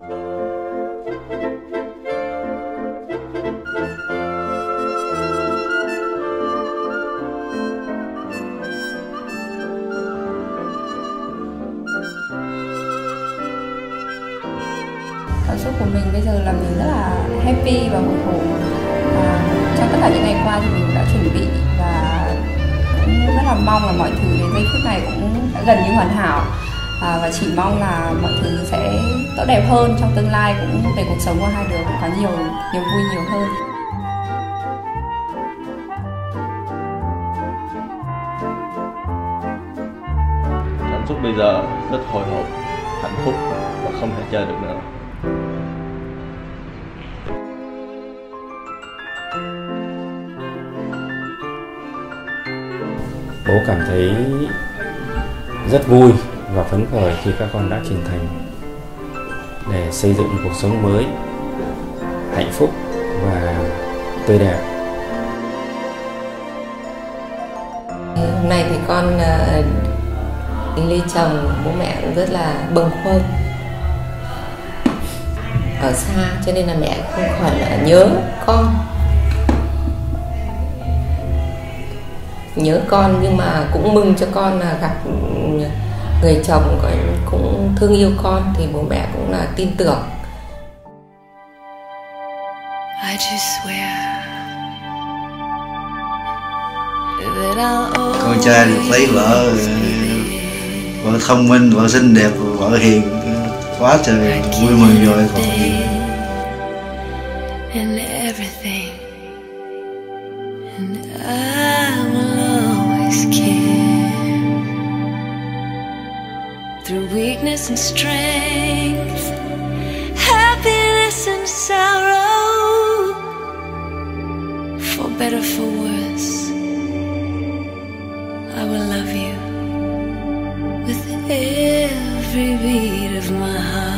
cảm xúc của mình bây giờ là mình rất là happy và hồi hộp và trong tất cả những ngày qua thì mình đã chuẩn bị và cũng rất là mong là mọi thứ đến giây phút này cũng đã gần như hoàn hảo à, và chỉ mong là mọi thứ sẽ tốt đẹp hơn trong tương lai cũng để cuộc sống của hai đứa cũng có nhiều niềm vui nhiều hơn. Cảm xúc bây giờ rất hồi hộp hạnh phúc và không thể chờ được nữa. Bố cảm thấy rất vui và phấn khởi khi các con đã trưởng thành. Để xây dựng cuộc sống mới hạnh phúc và tươi đẹp. Hôm nay thì con uh, chồng bố mẹ cũng rất là bâng khuâng. Ở xa cho nên là mẹ không khỏi là nhớ con. Nhớ con nhưng mà cũng mừng cho con là gặp người chồng cũng thương yêu con thì bố mẹ cũng là tin tưởng. I just swear con trai được lấy vợ vợ thông minh vợ xinh đẹp vợ hiền quá trời vui mừng rồi. còn gì and everything and I will always care weakness and strength happiness and sorrow. For better for worse I will love you with every beat of my heart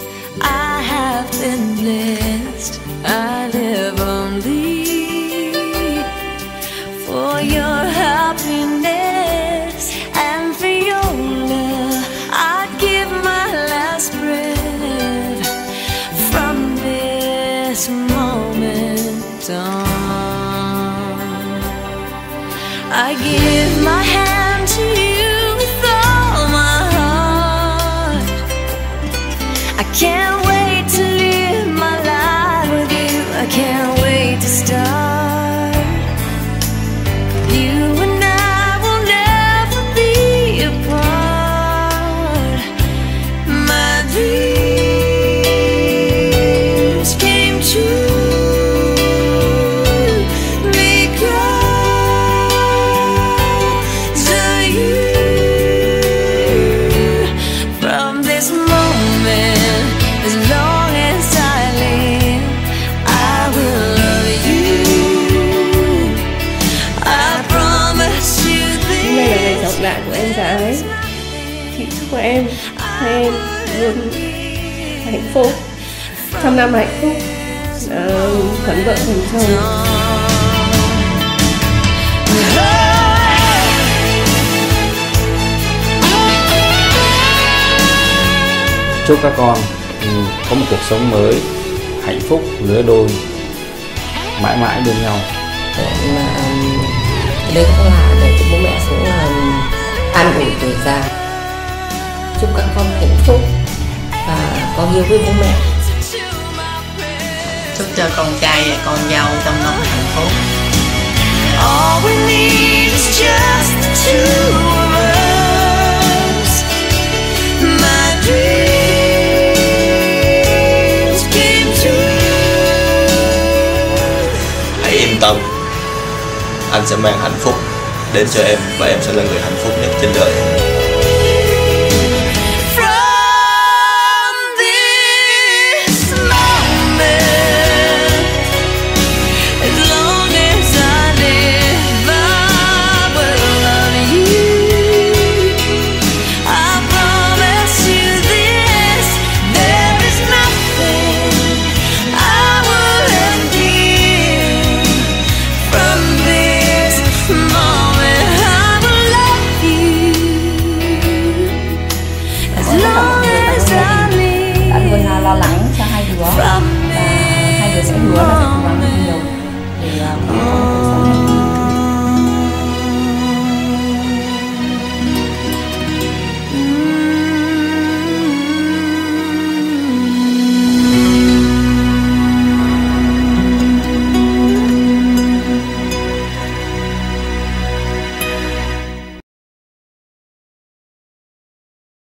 I have been blessed. I live only for your happiness and for your love. I give my last breath from this moment on. I give my hand Chị chúc em. Hai em luôn hạnh phúc. Trăm năm hạnh phúc ờ, Phấn vợ thành chồng. Chúc các con ừ, có một cuộc sống mới hạnh phúc lứa đôi mãi mãi bên nhau. Mà um, đây cũng là để cho bố mẹ cũng là an ủi tuổi già chúc các con hạnh phúc và có hiếu với bố mẹ chúc cho con trai và con dâu trong năm hạnh phúc All we need is just the two of us. My dreams came true. hãy yên tâm anh sẽ mang hạnh phúc đến cho em và em sẽ là người hạnh phúc nhất trên đời cho